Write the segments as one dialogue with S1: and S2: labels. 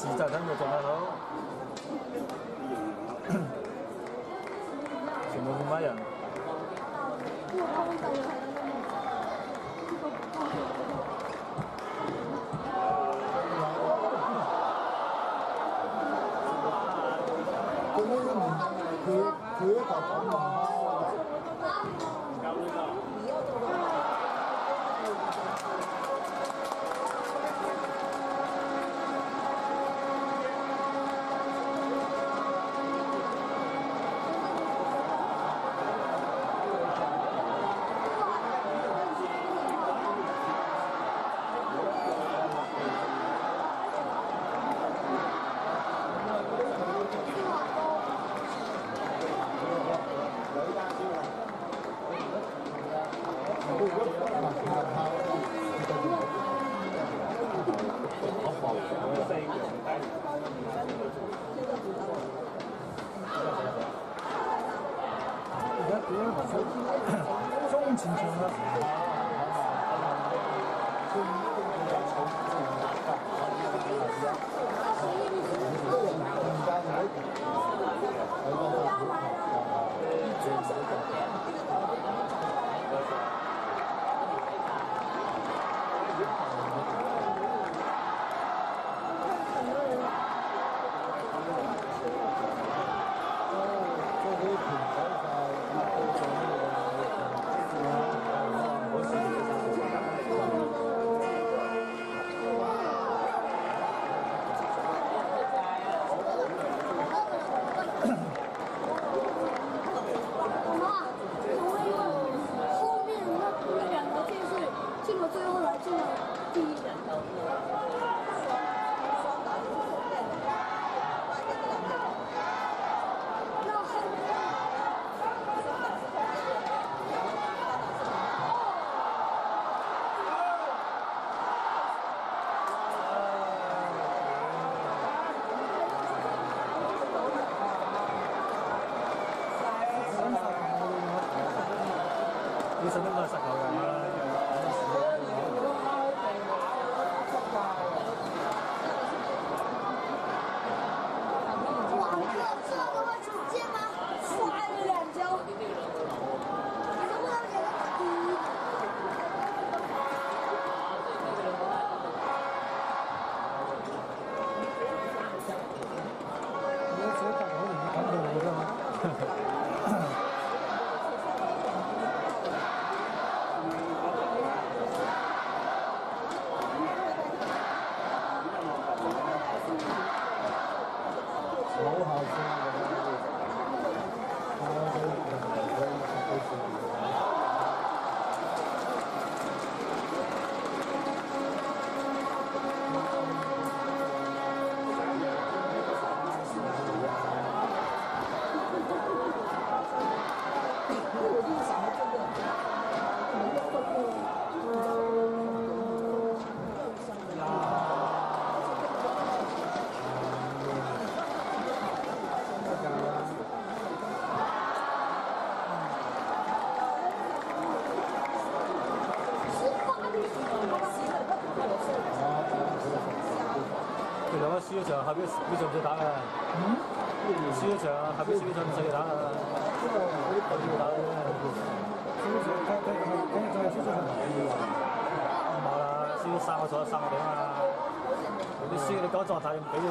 S1: 진짜다? 下邊邊場
S2: 唔使打嘅？
S3: 嗯？輸咗場，下邊邊場唔使嘅打
S2: 啊？呢個唔使打嘅。輸咗場，睇睇咁，再輸咗場唔可以喎。冇啦，輸咗三個座，三個點啊！你輸你嗰個狀態唔俾
S1: 到。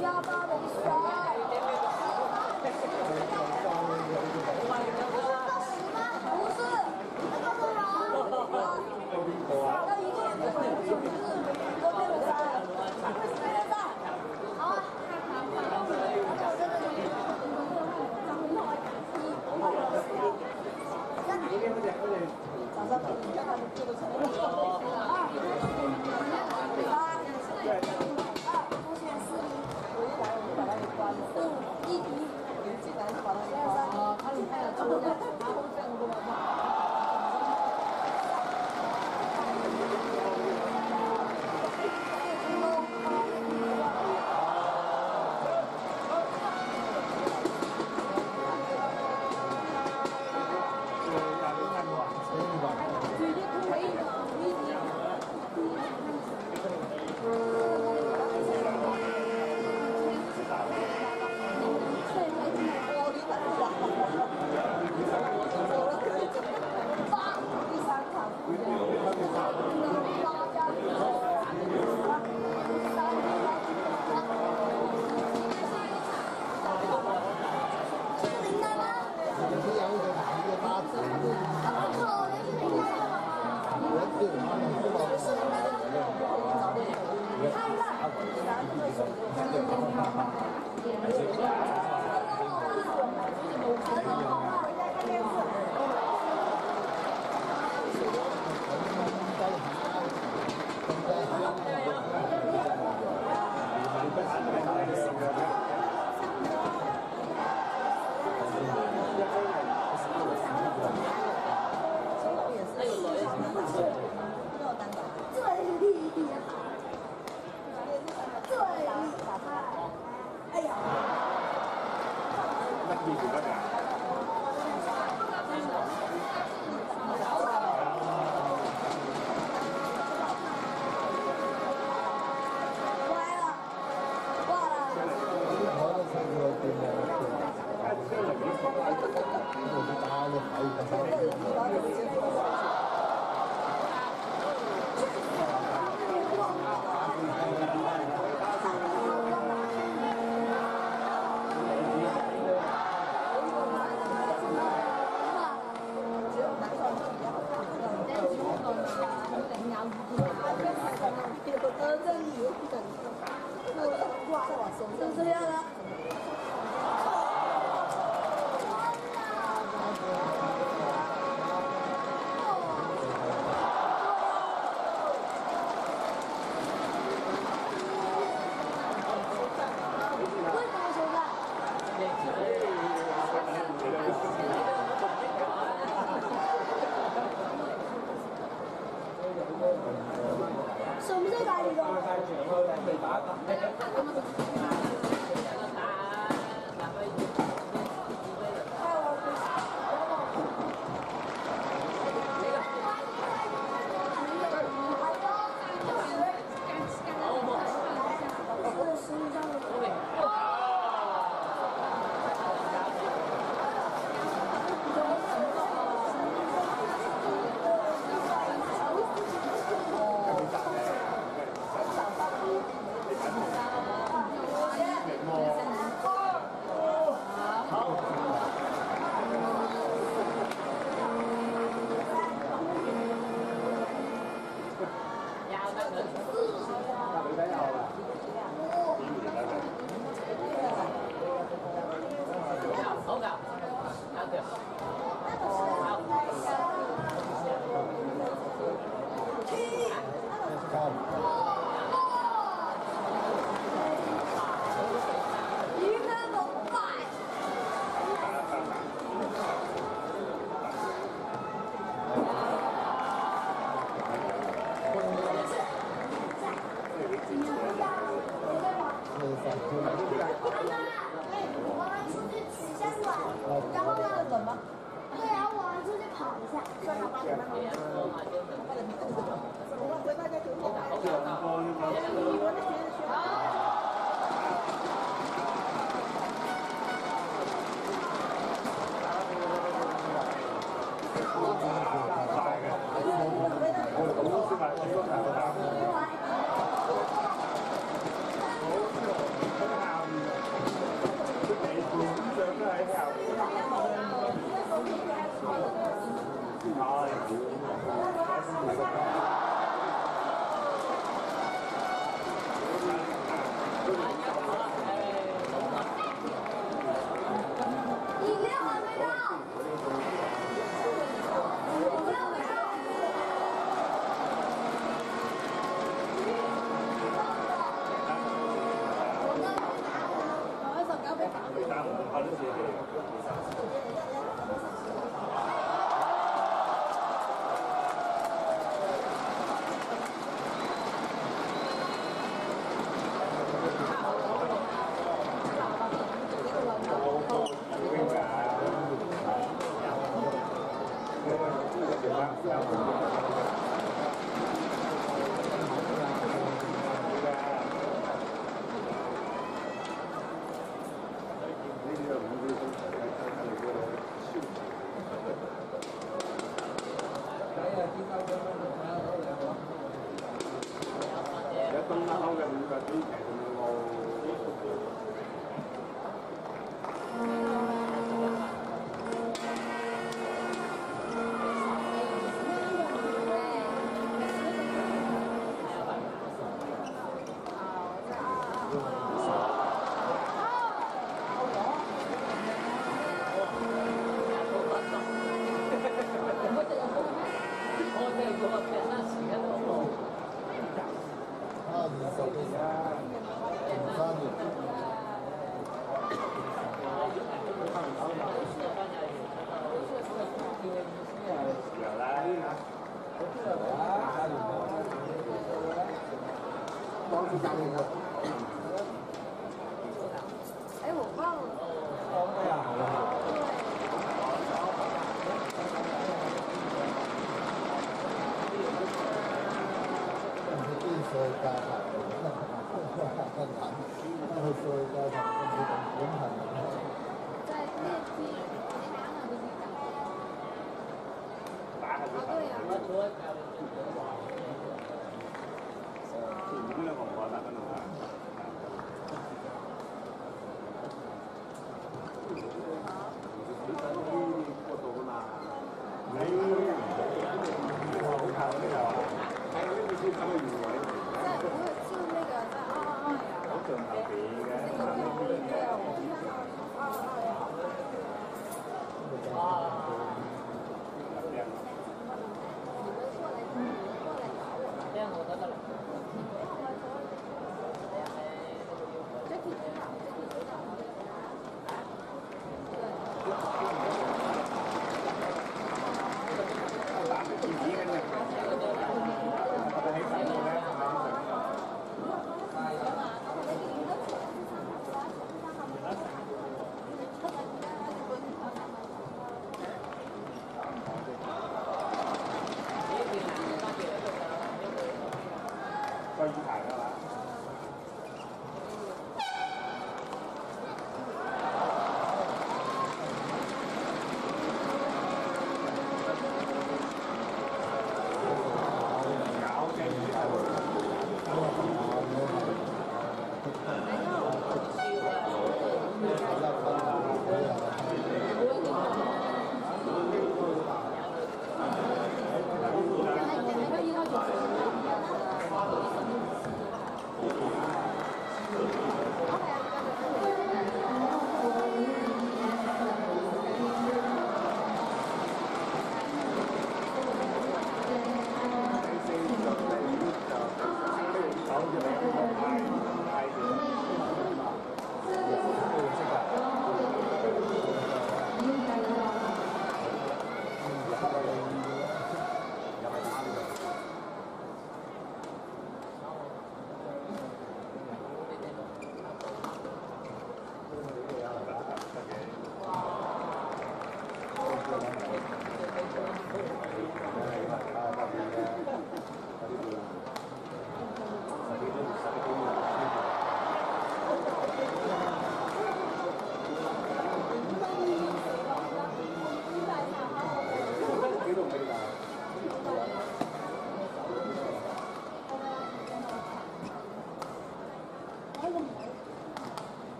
S3: 加八的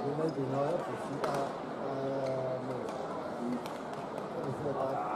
S1: 你们
S4: 电
S5: 脑要补习啊？呃，
S2: 没有，
S1: 不是。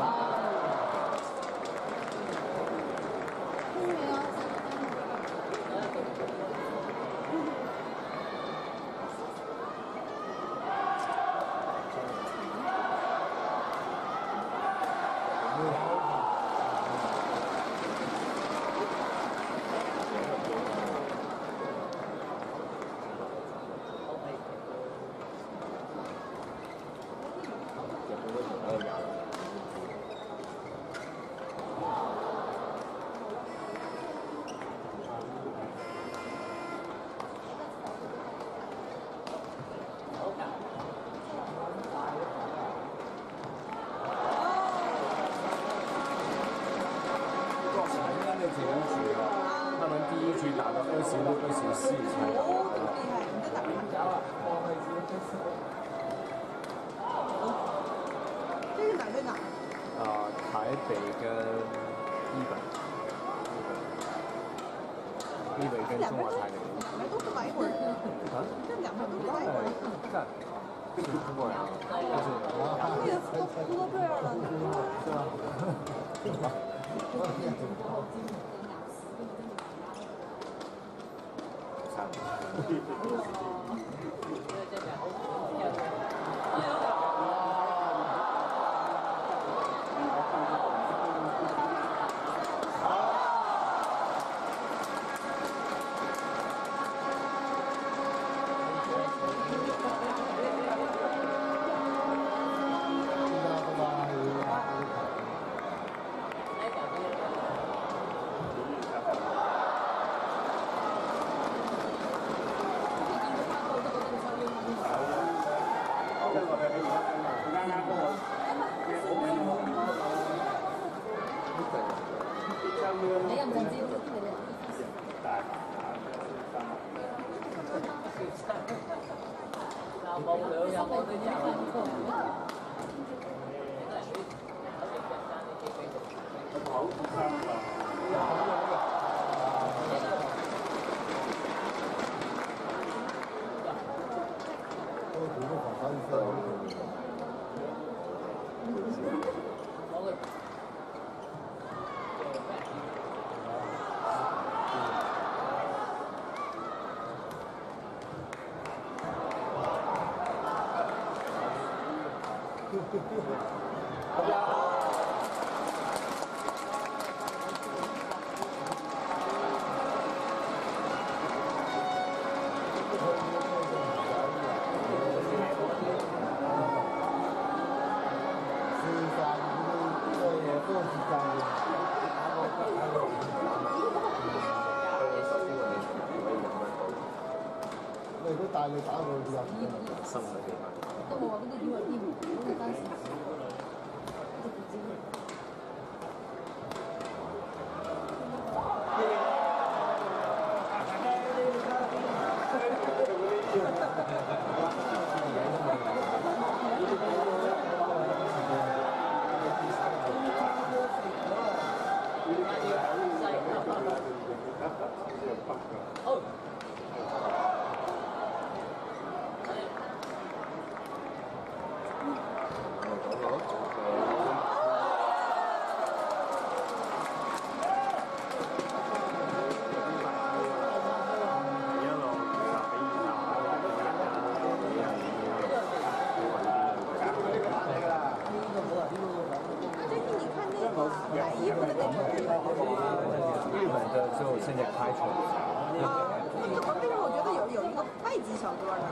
S2: 前中华台北。
S1: 两边都是外国人，
S2: 啊？
S1: 这两边都是外国人。
S2: 看，是中国人，就是
S1: 对呀，都都都这样了，
S2: 是吧？
S5: 都是
S2: 日本的就现在开出来了。
S1: 啊，那为什么我觉得有有一个外籍小哥呢？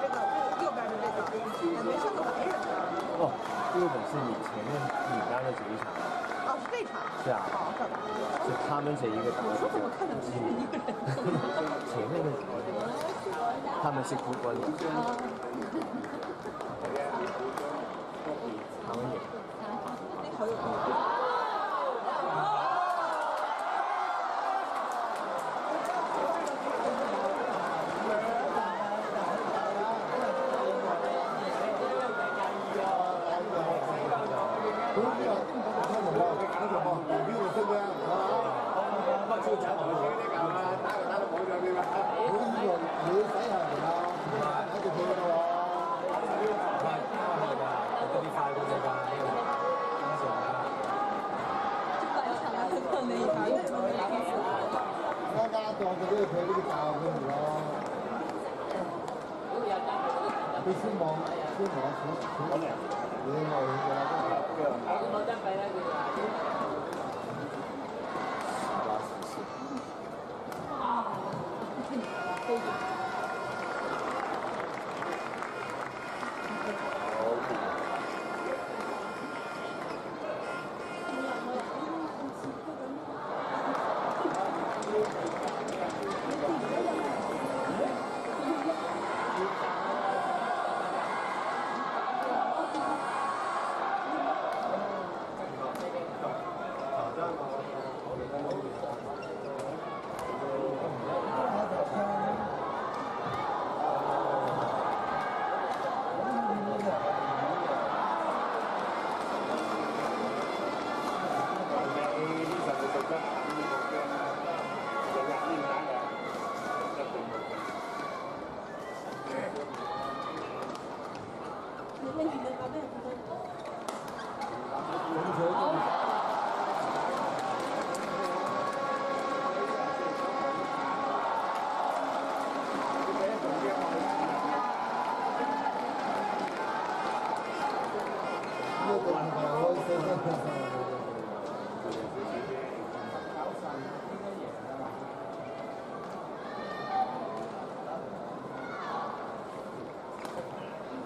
S1: 这个这个右边的这个，感觉像个白人。
S2: 哦，日本是你前面你家的这一场，
S1: 哦，是这场。
S2: 是啊
S1: 好，好的。
S2: 是他们这一个
S1: 我说怎么看到只有一个人？
S2: 前面的他们是不关的，他们也
S1: 那好有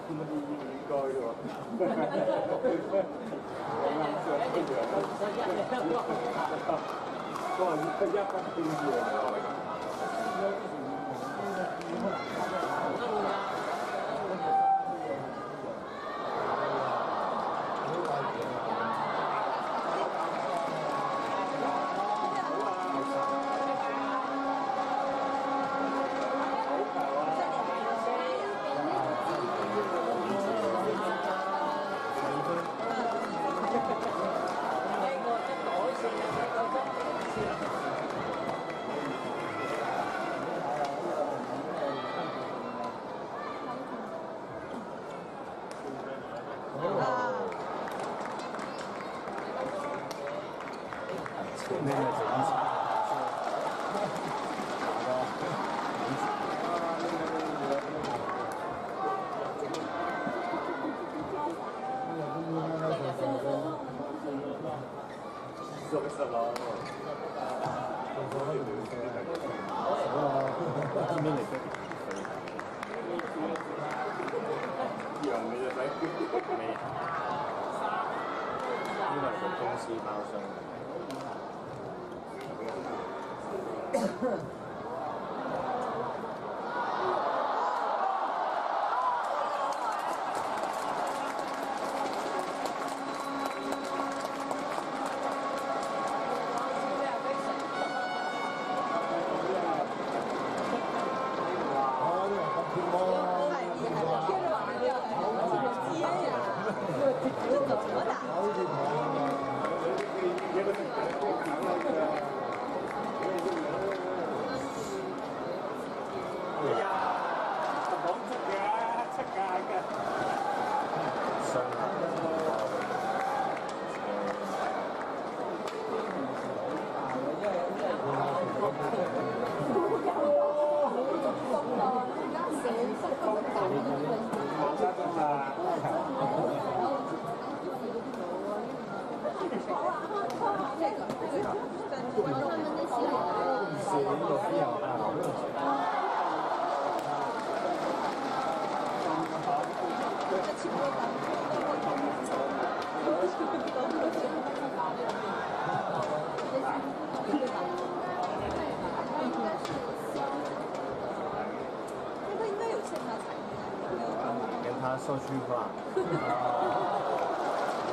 S5: Bon, il faut bien partir. 细胞生。
S2: 社区是吧？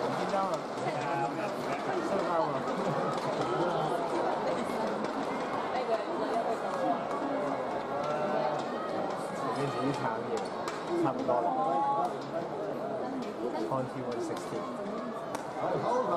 S5: 我
S2: 们家了，生孩子了。几产业差唔多啦，康熙 one sixty。
S5: 好，好，
S2: 好。